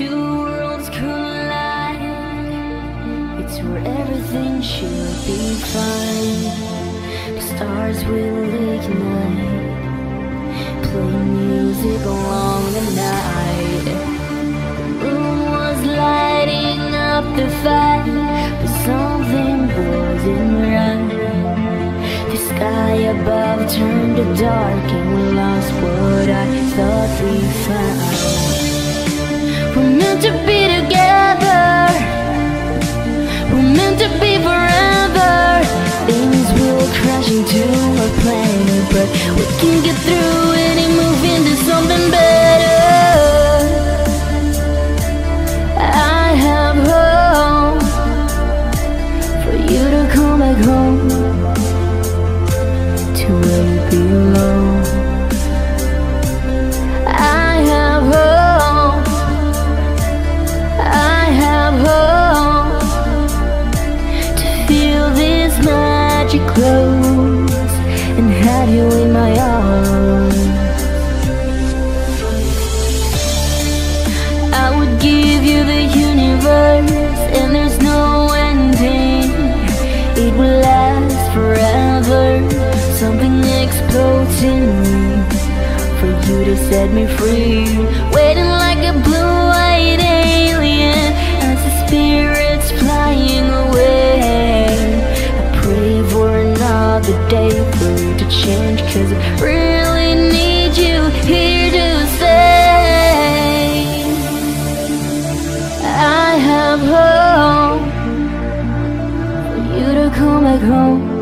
two worlds collide. It's where everything should be fine. The stars will ignite. Play music along the night. The moon was lighting up the fight But something wasn't right. The sky above turned to dark And we lost what I thought we found. To be for you to set me free. Waiting like a blue-eyed alien as the spirits flying away. I pray for another day for you to change, cause I really need you here to stay. I have hope for you to come back home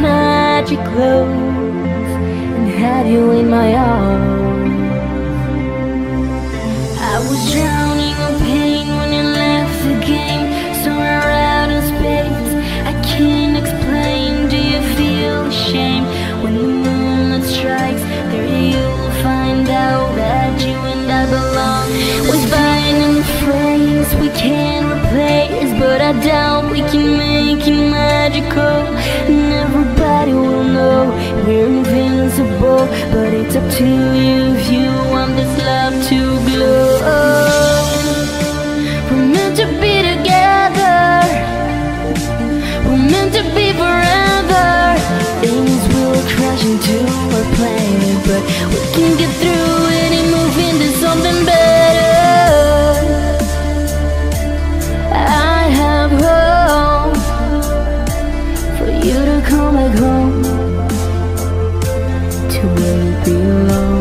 magic close and have you in my arms. I was drowning in pain when you left the game. Somewhere out in space, I can't explain. Do you feel shame when the moonlight strikes? There you'll find out that you and I belong. We're finding the we can't replace, but I doubt we can make it magical. To you you want this love to glow. We're meant to be together. We're meant to be forever. Things will crash into our planet, but we can get through to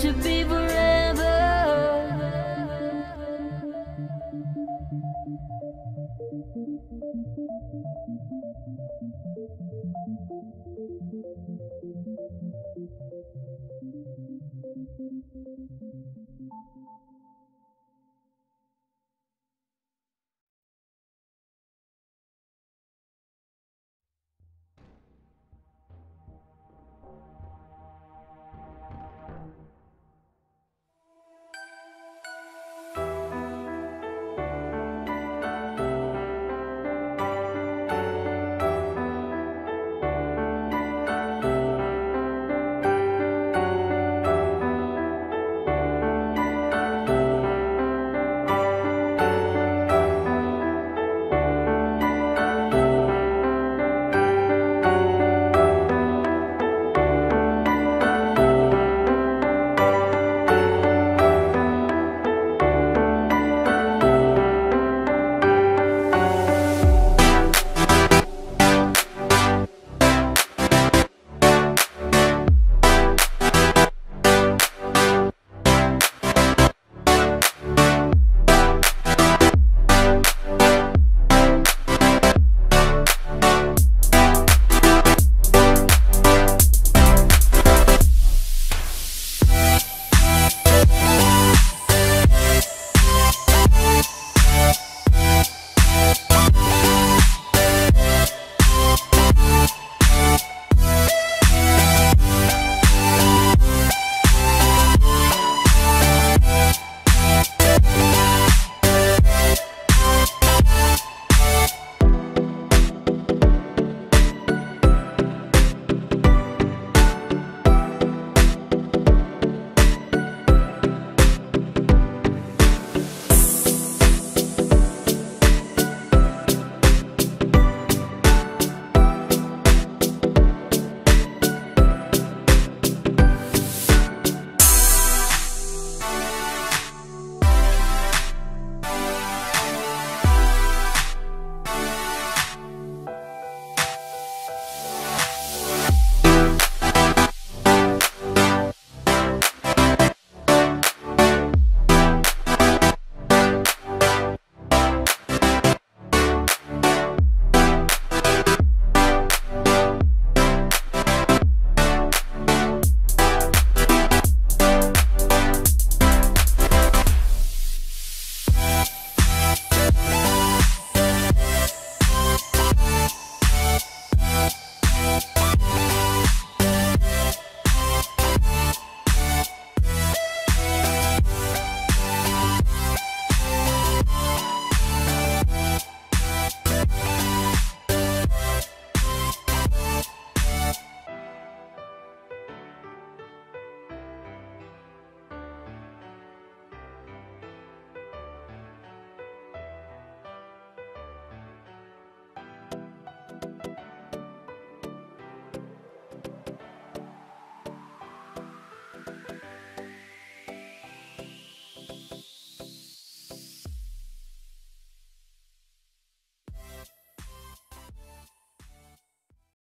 to be forever.